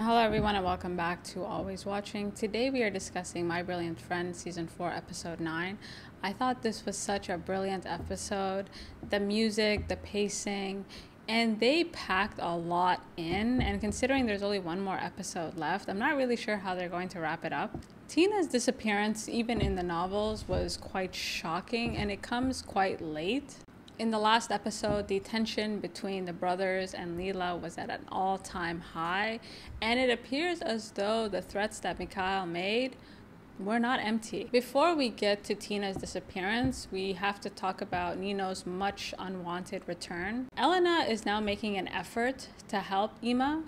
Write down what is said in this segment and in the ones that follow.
Hello, everyone, and welcome back to Always Watching. Today, we are discussing My Brilliant Friend, Season 4, Episode 9. I thought this was such a brilliant episode. The music, the pacing, and they packed a lot in. And considering there's only one more episode left, I'm not really sure how they're going to wrap it up. Tina's disappearance, even in the novels, was quite shocking, and it comes quite late. In the last episode, the tension between the brothers and Lila was at an all time high, and it appears as though the threats that Michele made were not empty. Before we get to Tina's disappearance, we have to talk about Nino's much unwanted return. Elena is now making an effort to help Imma,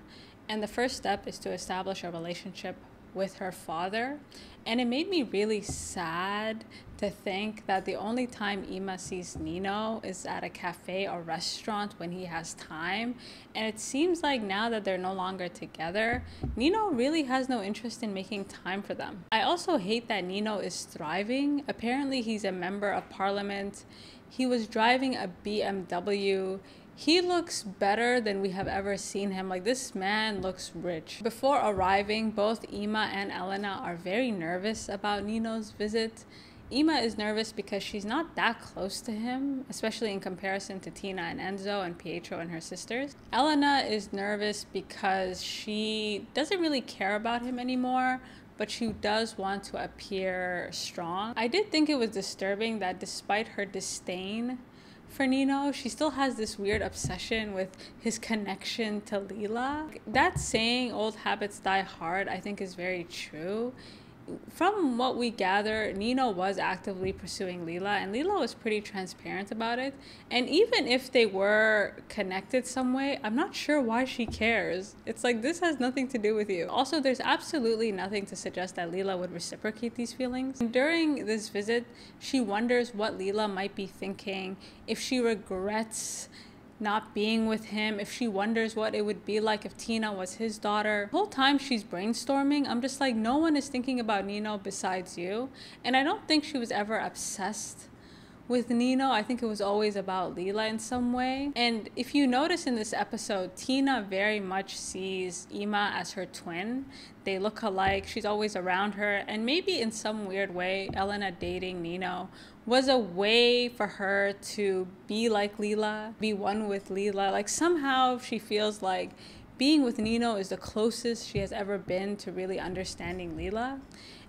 and the first step is to establish a relationship with her father. And it made me really sad to think that the only time Imma sees Nino is at a cafe or restaurant when he has time. And it seems like now that they're no longer together, Nino really has no interest in making time for them. I also hate that Nino is thriving. Apparently, he's a member of parliament. He was driving a BMW he looks better than we have ever seen him. Like this man looks rich. Before arriving, both Imma and Elena are very nervous about Nino's visit. Imma is nervous because she's not that close to him, especially in comparison to Tina and Enzo and Pietro and her sisters. Elena is nervous because she doesn't really care about him anymore, but she does want to appear strong. I did think it was disturbing that despite her disdain for Nino. She still has this weird obsession with his connection to Lila. That saying, old habits die hard, I think is very true from what we gather, Nino was actively pursuing Lila, and Lila was pretty transparent about it. And even if they were connected some way, I'm not sure why she cares. It's like this has nothing to do with you. Also, there's absolutely nothing to suggest that Lila would reciprocate these feelings. And during this visit, she wonders what Lila might be thinking, if she regrets not being with him, if she wonders what it would be like if Tina was his daughter. The whole time she's brainstorming, I'm just like, no one is thinking about Nino besides you. And I don't think she was ever obsessed with Nino, I think it was always about Lila in some way. And if you notice in this episode, Tina very much sees Imma as her twin. They look alike, she's always around her, and maybe in some weird way, Elena dating Nino was a way for her to be like Lila, be one with Lila. Like somehow she feels like being with Nino is the closest she has ever been to really understanding Lila.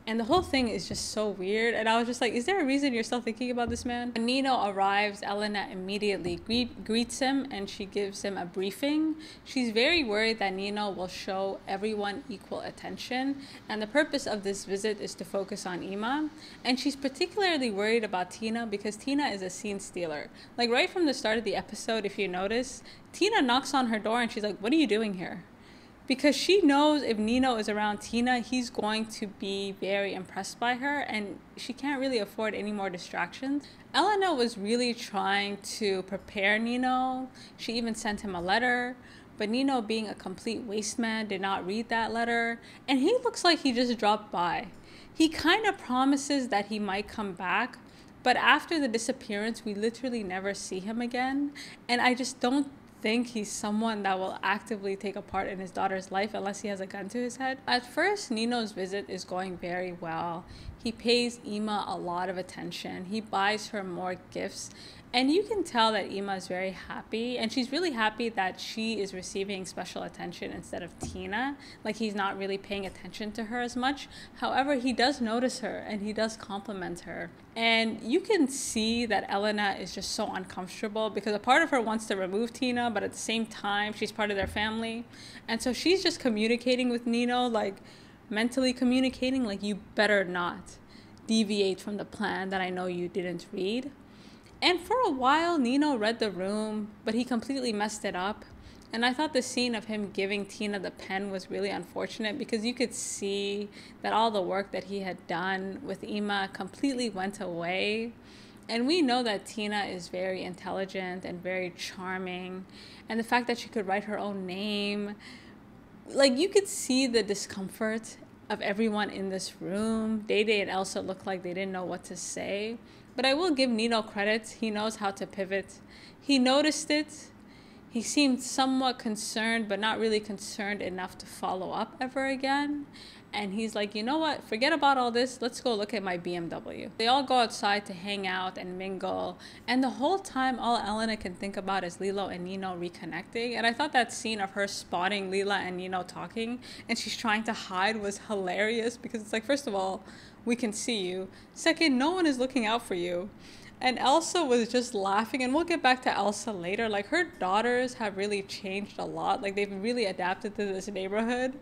And the whole thing is just so weird. And I was just like, is there a reason you're still thinking about this man? When Nino arrives, Elena immediately greet, greets him and she gives him a briefing. She's very worried that Nino will show everyone equal attention. And the purpose of this visit is to focus on Imma. And she's particularly worried about Tina because Tina is a scene stealer. Like right from the start of the episode, if you notice, Tina knocks on her door and she's like, What are you doing here? Because she knows if Nino is around Tina, he's going to be very impressed by her and she can't really afford any more distractions. Elena was really trying to prepare Nino. She even sent him a letter, but Nino, being a complete waste man, did not read that letter and he looks like he just dropped by. He kind of promises that he might come back, but after the disappearance, we literally never see him again. And I just don't think he's someone that will actively take a part in his daughter's life unless he has a gun to his head. At first, Nino's visit is going very well. He pays Imma a lot of attention. He buys her more gifts and you can tell that Imma is very happy, and she's really happy that she is receiving special attention instead of Tina. Like he's not really paying attention to her as much. However, he does notice her and he does compliment her. And you can see that Elena is just so uncomfortable because a part of her wants to remove Tina, but at the same time, she's part of their family. And so she's just communicating with Nino, like mentally communicating, like, you better not deviate from the plan that I know you didn't read. And for a while, Nino read the room, but he completely messed it up. And I thought the scene of him giving Tina the pen was really unfortunate because you could see that all the work that he had done with Imma completely went away. And we know that Tina is very intelligent and very charming. And the fact that she could write her own name, like you could see the discomfort of everyone in this room. Dede and Elsa looked like they didn't know what to say. But I will give Nino credit. He knows how to pivot. He noticed it. he seemed somewhat concerned, but not really concerned enough to follow up ever again. And he's like, you know what? Forget about all this. Let's go look at my BMW. They all go outside to hang out and mingle. And the whole time, all Elena can think about is Lila and Nino reconnecting. And I thought that scene of her spotting Lila and Nino talking and she's trying to hide was hilarious because it's like, first of all, we can see you. Second, no one is looking out for you. And Elsa was just laughing, and we'll get back to Elsa later. Like, her daughters have really changed a lot. Like, they've really adapted to this neighborhood.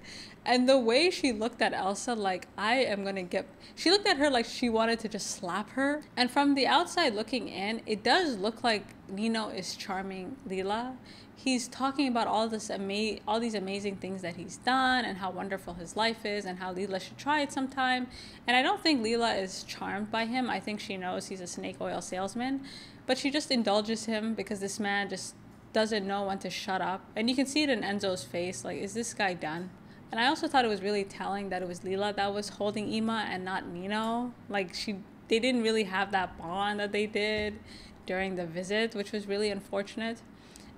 And the way she looked at Elsa, like, I am gonna get. She looked at her like she wanted to just slap her. And from the outside looking in, it does look like Nino is charming Lila he's talking about all this ama- all these amazing things that he's done and how wonderful his life is and how Lila should try it sometime. And I don't think Lila is charmed by him. I think she knows he's a snake oil salesman, but she just indulges him because this man just doesn't know when to shut up. And you can see it in Enzo's face like is this guy done? And I also thought it was really telling that it was Lila that was holding Imma and not Nino. Like she they didn't really have that bond that they did during the visit, which was really unfortunate.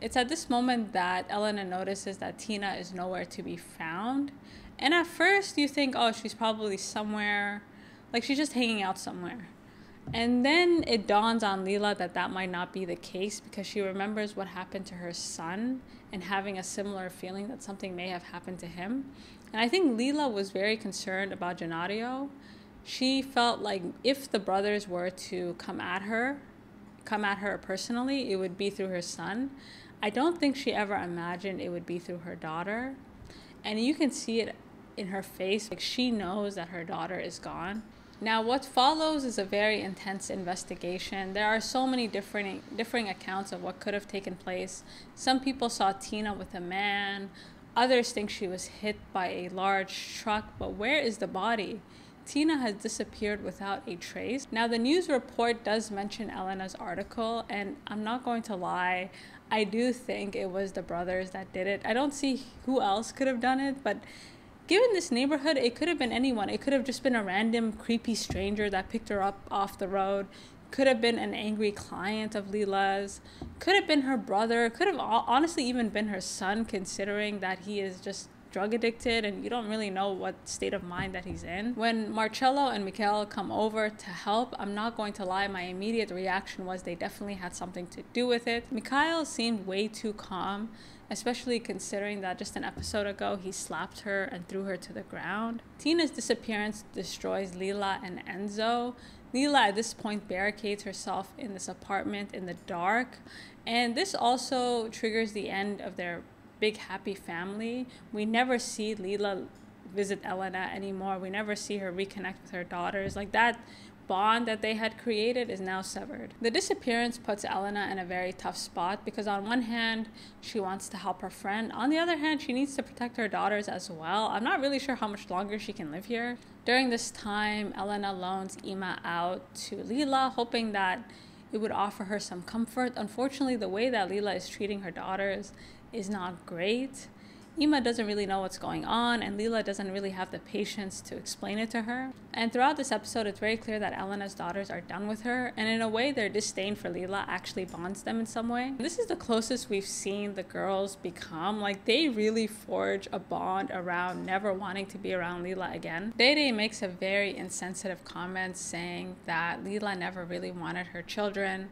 It's at this moment that Elena notices that Tina is nowhere to be found. And at first, you think, oh, she's probably somewhere, like she's just hanging out somewhere. And then it dawns on Lila that that might not be the case because she remembers what happened to her son and having a similar feeling that something may have happened to him. And I think Lila was very concerned about Gennaro. She felt like if the brothers were to come at her, come at her personally, it would be through her son. I don't think she ever imagined it would be through her daughter. And you can see it in her face. Like she knows that her daughter is gone. Now, what follows is a very intense investigation. There are so many different differing accounts of what could have taken place. Some people saw Tina with a man. Others think she was hit by a large truck. But where is the body? Tina has disappeared without a trace. Now, the news report does mention Elena's article, and I'm not going to lie, I do think it was the brothers that did it. I don't see who else could have done it, but given this neighborhood, it could have been anyone. It could have just been a random creepy stranger that picked her up off the road. Could have been an angry client of Lila's. Could have been her brother. Could have honestly even been her son, considering that he is just drug addicted and you don't really know what state of mind that he's in. When Marcello and Michele come over to help, I'm not going to lie, my immediate reaction was they definitely had something to do with it. Michele seemed way too calm, especially considering that just an episode ago he slapped her and threw her to the ground. Tina's disappearance destroys Lila and Enzo. Lila at this point barricades herself in this apartment in the dark, and this also triggers the end of their big happy family. We never see Lila visit Elena anymore. We never see her reconnect with her daughters. Like that bond that they had created is now severed. The disappearance puts Elena in a very tough spot because, on one hand, she wants to help her friend. On the other hand, she needs to protect her daughters as well. I'm not really sure how much longer she can live here. During this time, Elena loans Imma out to Lila, hoping that it would offer her some comfort. Unfortunately, the way that Lila is treating her daughters is not great. Imma doesn't really know what's going on, and Lila doesn't really have the patience to explain it to her. And throughout this episode, it's very clear that Elena's daughters are done with her, and in a way, their disdain for Lila actually bonds them in some way. This is the closest we've seen the girls become. Like, they really forge a bond around never wanting to be around Lila again. Dede makes a very insensitive comment saying that Lila never really wanted her children,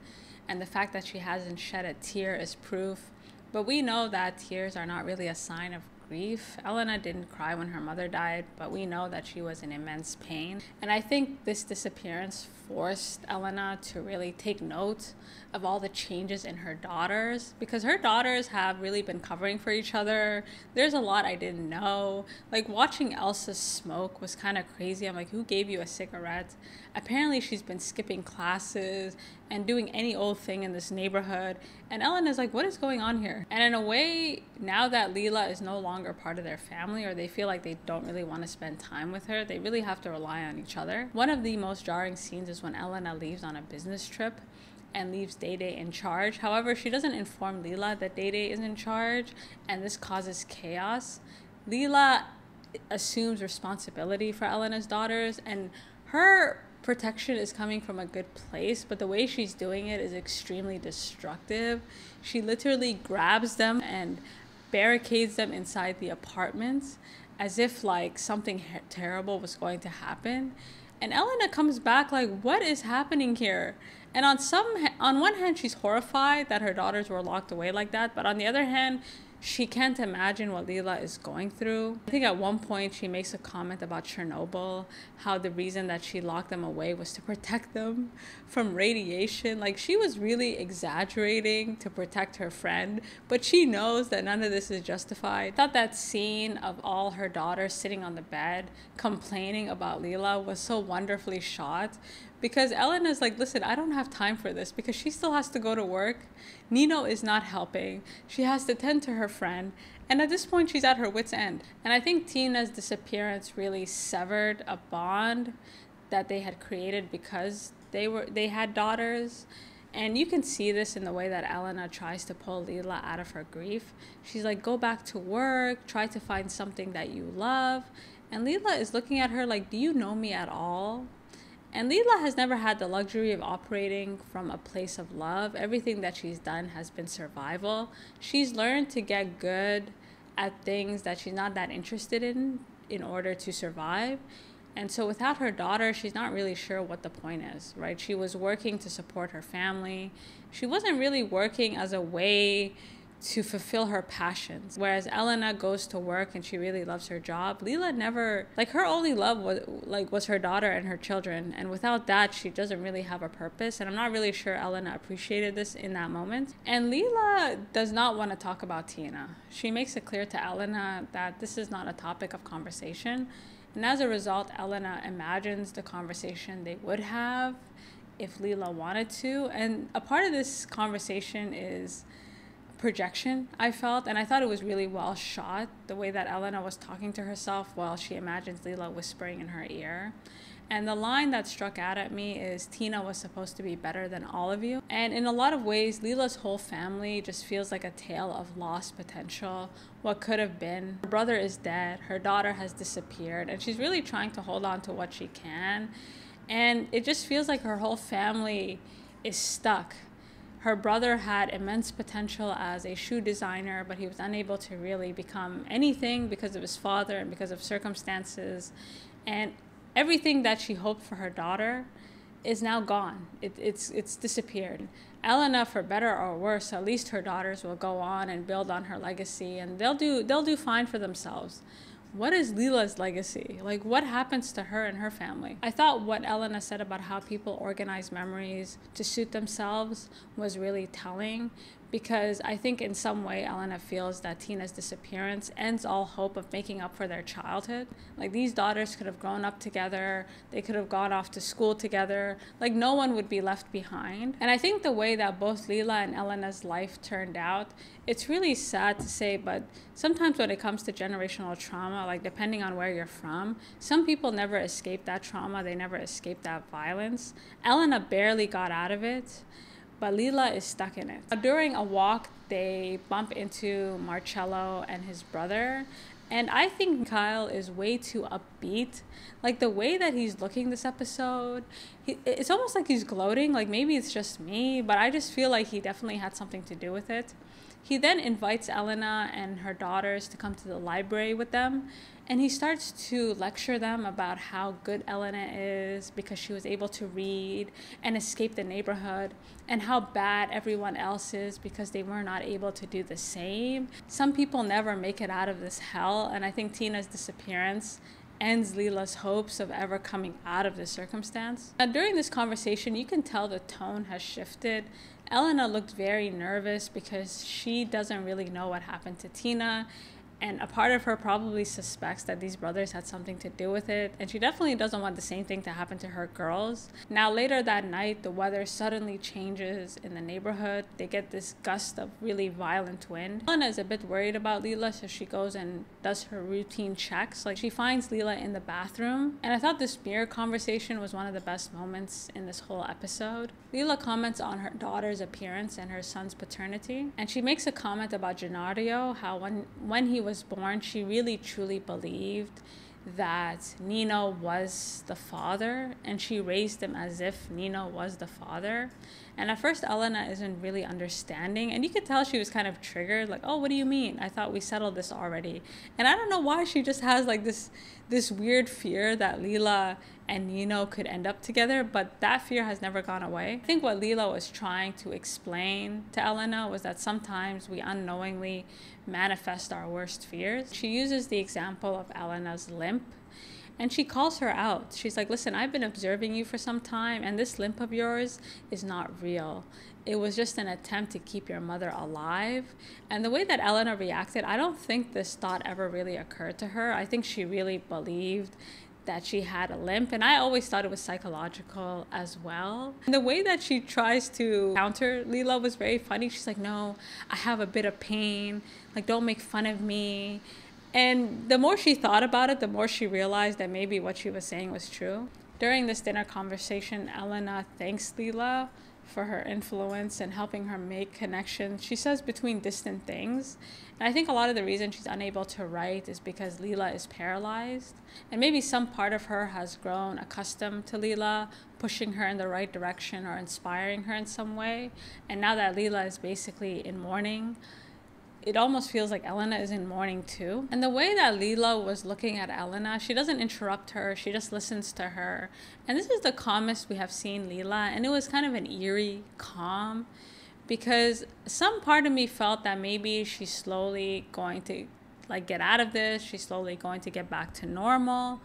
and the fact that she hasn't shed a tear is proof but we know that tears are not really a sign of grief. Elena didn't cry when her mother died, but we know that she was in immense pain. And I think this disappearance forced Elena to really take note of all the changes in her daughters because her daughters have really been covering for each other. There's a lot I didn't know. Like watching Elsa smoke was kind of crazy. I'm like, who gave you a cigarette? Apparently, she's been skipping classes and doing any old thing in this neighborhood. And Ellen is like, what is going on here? And in a way, now that Lila is no longer part of their family or they feel like they don't really want to spend time with her, they really have to rely on each other. One of the most jarring scenes is when Elena leaves on a business trip and leaves Dede in charge. However, she doesn't inform Lila that Dede is in charge, and this causes chaos. Lila assumes responsibility for Elena's daughters, and her protection is coming from a good place, but the way she's doing it is extremely destructive. She literally grabs them and barricades them inside the apartments as if like something terrible was going to happen. And Elena comes back like, "What is happening here?" And on some on one hand, she's horrified that her daughters were locked away like that, but on the other hand, she can't imagine what Lila is going through. I think at one point she makes a comment about Chernobyl, how the reason that she locked them away was to protect them from radiation. Like she was really exaggerating to protect her friend, but she knows that none of this is justified. I thought that scene of all her daughters sitting on the bed complaining about Lila was so wonderfully shot because Ellen is like, listen, I don't have time for this because she still has to go to work. Nino is not helping. She has to tend to her friend. And at this point, she's at her wits' end. And I think Tina's disappearance really severed a bond that they had created because they were they had daughters. And you can see this in the way that Elena tries to pull Lila out of her grief. She's like, go back to work, try to find something that you love. And Lila is looking at her like, do you know me at all? And Lila has never had the luxury of operating from a place of love. Everything that she's done has been survival. She's learned to get good at things that she's not that interested in in order to survive. And so without her daughter, she's not really sure what the point is, right? She was working to support her family. She wasn't really working as a way to fulfill her passions. Whereas Elena goes to work and she really loves her job. Lila never like her only love was like was her daughter and her children. And without that she doesn't really have a purpose. And I'm not really sure Elena appreciated this in that moment. And Lila does not want to talk about Tina. She makes it clear to Elena that this is not a topic of conversation. And as a result, Elena imagines the conversation they would have if Lila wanted to. And a part of this conversation is projection I felt, and I thought it was really well shot. The way that Elena was talking to herself while she imagines Lila whispering in her ear. And the line that struck out at me is Tina was supposed to be better than all of you. And in a lot of ways, Lila's whole family just feels like a tale of lost potential, what could have been. Her brother is dead, her daughter has disappeared, and she's really trying to hold on to what she can. And it just feels like her whole family is stuck her brother had immense potential as a shoe designer, but he was unable to really become anything because of his father and because of circumstances. And everything that she hoped for her daughter is now gone. It, it's, it's disappeared. Elena, for better or worse, at least her daughters will go on and build on her legacy, and they'll do, they'll do fine for themselves what is Lila's legacy? Like, what happens to her and her family? I thought what Elena said about how people organize memories to suit themselves was really telling because I think in some way Elena feels that Tina's disappearance ends all hope of making up for their childhood. Like these daughters could have grown up together, they could have gone off to school together, like no one would be left behind. And I think the way that both Lila and Elena's life turned out, it's really sad to say, but sometimes when it comes to generational trauma, like depending on where you're from, some people never escape that trauma, they never escape that violence. Elena barely got out of it but Lila is stuck in it. During a walk, they bump into Marcello and his brother. And I think Kyle is way too upbeat. Like the way that he's looking this episode, he, it's almost like he's gloating. Like maybe it's just me, but I just feel like he definitely had something to do with it. He then invites Elena and her daughters to come to the library with them, and he starts to lecture them about how good Elena is because she was able to read and escape the neighborhood, and how bad everyone else is because they were not able to do the same. Some people never make it out of this hell, and I think Tina's disappearance ends Lila's hopes of ever coming out of this circumstance. Now, during this conversation, you can tell the tone has shifted. Elena looked very nervous because she doesn't really know what happened to Tina and a part of her probably suspects that these brothers had something to do with it. And she definitely doesn't want the same thing to happen to her girls. Now later that night the weather suddenly changes in the neighborhood. They get this gust of really violent wind. Elena is a bit worried about Lila so she goes and does her routine checks. Like she finds Lila in the bathroom. And I thought this mirror conversation was one of the best moments in this whole episode. Lila comments on her daughter's appearance and her son's paternity. And she makes a comment about Gennaro how when when he was was born, she really truly believed that Nino was the father and she raised him as if Nino was the father. And at first, Elena isn't really understanding. And you could tell she was kind of triggered, like, oh, what do you mean? I thought we settled this already. And I don't know why she just has like this this weird fear that Lila and Nino could end up together, but that fear has never gone away. I think what Lila was trying to explain to Elena was that sometimes we unknowingly manifest our worst fears. She uses the example of Elena's limp and she calls her out. She's like, Listen, I've been observing you for some time, and this limp of yours is not real. It was just an attempt to keep your mother alive. And the way that Elena reacted, I don't think this thought ever really occurred to her. I think she really believed that she had a limp and i always thought it was psychological as well and the way that she tries to counter lila was very funny she's like no i have a bit of pain like don't make fun of me and the more she thought about it, the more she realized that maybe what she was saying was true. During this dinner conversation, Elena thanks Lila for her influence and helping her make connections. She says between distant things. And I think a lot of the reason she's unable to write is because Lila is paralyzed. And maybe some part of her has grown accustomed to Lila, pushing her in the right direction or inspiring her in some way. And now that Lila is basically in mourning, it almost feels like Elena is in mourning too. And the way that Lila was looking at Elena, she doesn't interrupt her, she just listens to her. And this is the calmest we have seen Lila, and it was kind of an eerie calm because some part of me felt that maybe she's slowly going to like get out of this, she's slowly going to get back to normal.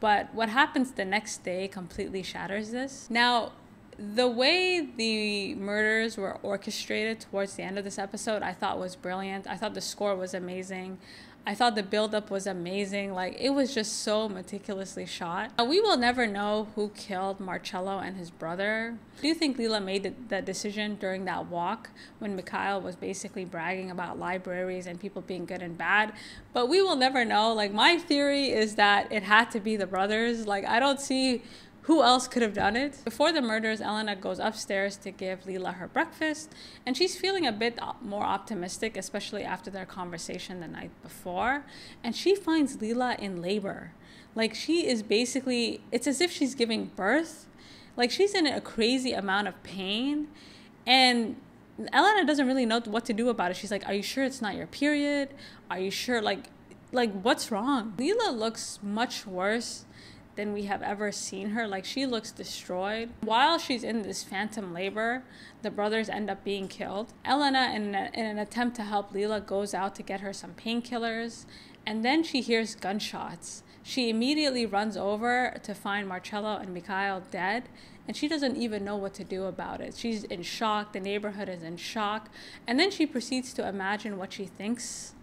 But what happens the next day completely shatters this. Now, the way the murders were orchestrated towards the end of this episode, I thought was brilliant. I thought the score was amazing. I thought the buildup was amazing. Like, it was just so meticulously shot. We will never know who killed Marcello and his brother. Do you think Lila made that decision during that walk when Michele was basically bragging about libraries and people being good and bad? But we will never know. Like, my theory is that it had to be the brothers. Like, I don't see who else could have done it? Before the murders, Elena goes upstairs to give Lila her breakfast, and she's feeling a bit more optimistic, especially after their conversation the night before. And she finds Lila in labor. Like, she is basically, it's as if she's giving birth. Like, she's in a crazy amount of pain. And Elena doesn't really know what to do about it. She's like, Are you sure it's not your period? Are you sure? Like, like what's wrong? Lila looks much worse than we have ever seen her. Like she looks destroyed. While she's in this phantom labor, the brothers end up being killed. Elena, in, a, in an attempt to help Lila, goes out to get her some painkillers, and then she hears gunshots. She immediately runs over to find Marcello and Michele dead, and she doesn't even know what to do about it. She's in shock, the neighborhood is in shock, and then she proceeds to imagine what she thinks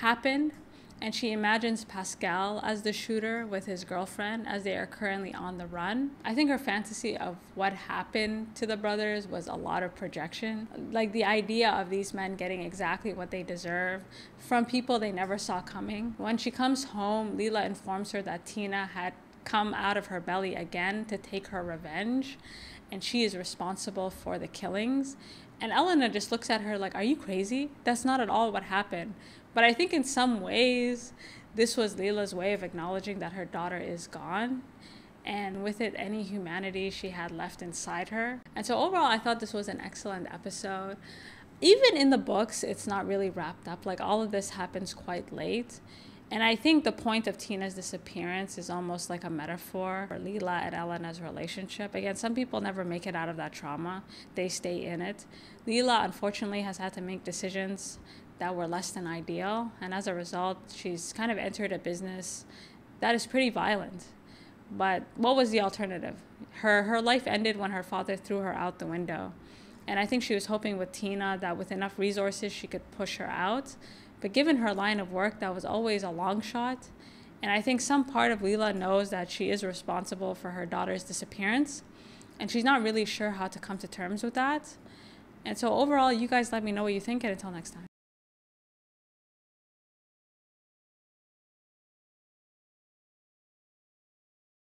happened and she imagines Pasquale as the shooter with his girlfriend as they are currently on the run. I think her fantasy of what happened to the brothers was a lot of projection. Like the idea of these men getting exactly what they deserve from people they never saw coming. When she comes home, Lila informs her that Tina had come out of her belly again to take her revenge and she is responsible for the killings. And Elena just looks at her like, Are you crazy? That's not at all what happened. But I think in some ways, this was Lila's way of acknowledging that her daughter is gone. And with it, any humanity she had left inside her. And so, overall, I thought this was an excellent episode. Even in the books, it's not really wrapped up. Like, all of this happens quite late. And I think the point of Tina's disappearance is almost like a metaphor for Lila and Elena's relationship. Again, some people never make it out of that trauma, they stay in it. Lila, unfortunately, has had to make decisions that were less than ideal. And as a result, she's kind of entered a business that is pretty violent. But what was the alternative? Her, her life ended when her father threw her out the window. And I think she was hoping with Tina that with enough resources she could push her out. But given her line of work, that was always a long shot. And I think some part of Lila knows that she is responsible for her daughter's disappearance. And she's not really sure how to come to terms with that. And so overall, you guys let me know what you think. And until next time.